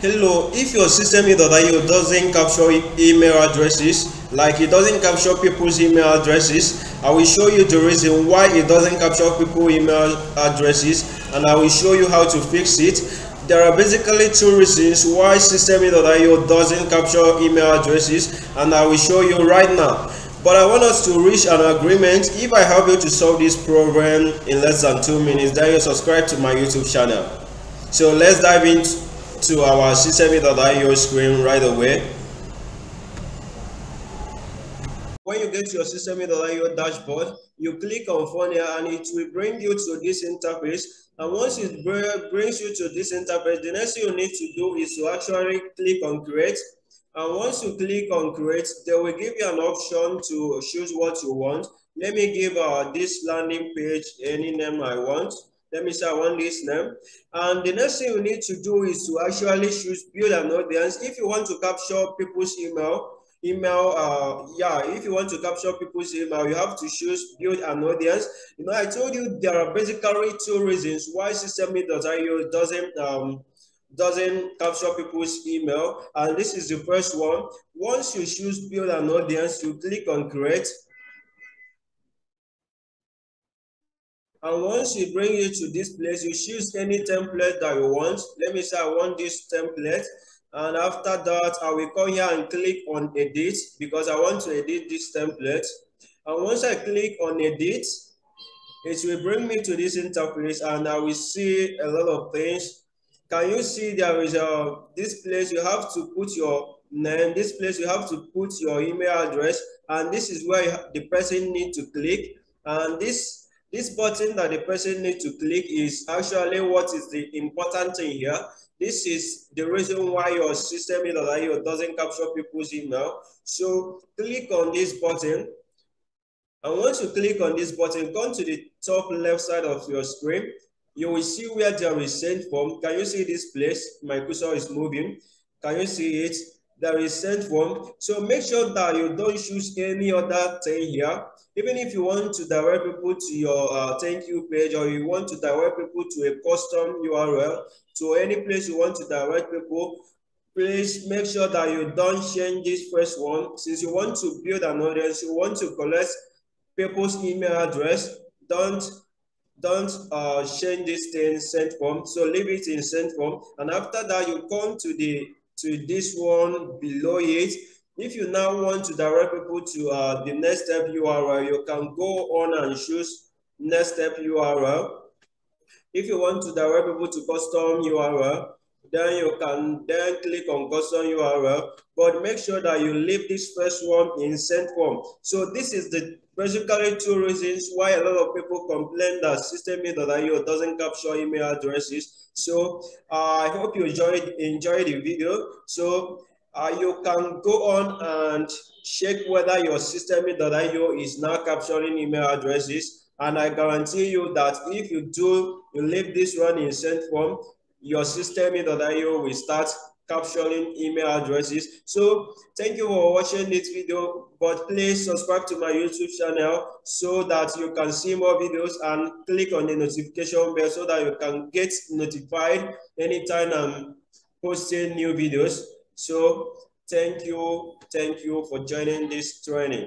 Hello, if your system systeme.io doesn't capture email addresses, like it doesn't capture people's email addresses, I will show you the reason why it doesn't capture people email addresses and I will show you how to fix it. There are basically two reasons why system systeme.io doesn't capture email addresses and I will show you right now. But I want us to reach an agreement. If I help you to solve this problem in less than two minutes, then you subscribe to my YouTube channel. So let's dive into our systeme.io screen right away. When you get to your systeme.io dashboard, you click on here and it will bring you to this interface. And once it brings you to this interface, the next thing you need to do is to actually click on create. And once you click on create, they will give you an option to choose what you want. Let me give uh, this landing page any name I want. Let me say one name. And the next thing you need to do is to actually choose build an audience. If you want to capture people's email, email uh yeah if you want to capture people's email you have to choose build an audience you know i told you there are basically two reasons why systeme.io doesn't um doesn't capture people's email and this is the first one once you choose build an audience you click on create and once you bring you to this place you choose any template that you want. Let me say i want this template. And after that i will come here and click on edit because i want to edit this template. And once i click on edit it will bring me to this interface and i will see a lot of things. Can you see there is a this place you have to put your name this place you have to put your email address and this is where the person need to click. And this this button that the person need to click is actually what is the important thing here this is the reason why your system systeme.io doesn't capture people's email so click on this button and once you click on this button come to the top left side of your screen you will see where there is send form. Can you see this place? My cursor is moving. Can you see it? There is send form. So make sure that you don't choose any other thing here. Even if you want to direct people to your uh, thank you page or you want to direct people to a custom URL, to any place you want to direct people, please make sure that you don't change this first one. Since you want to build an audience, you want to collect people's email address, don't don't uh, change this thing sent form. So leave it in sent form. And after that, you come to the to this one below it. If you now want to direct people to uh, the next step URL, you can go on and choose next step URL. If you want to direct people to custom URL, then you can then click on custom URL, but make sure that you leave this first one in send form. So this is the basically two reasons why a lot of people complain that systeme.io doesn't capture email addresses. So uh, I hope you enjoyed enjoyed the video. So uh, you can go on and check whether your systeme.io is now capturing email addresses. And I guarantee you that if you do, you leave this one in send form, your systeme.io will start capturing email addresses. So thank you for watching this video, but please subscribe to my YouTube channel so that you can see more videos and click on the notification bell so that you can get notified anytime I'm posting new videos. So thank you, thank you for joining this training.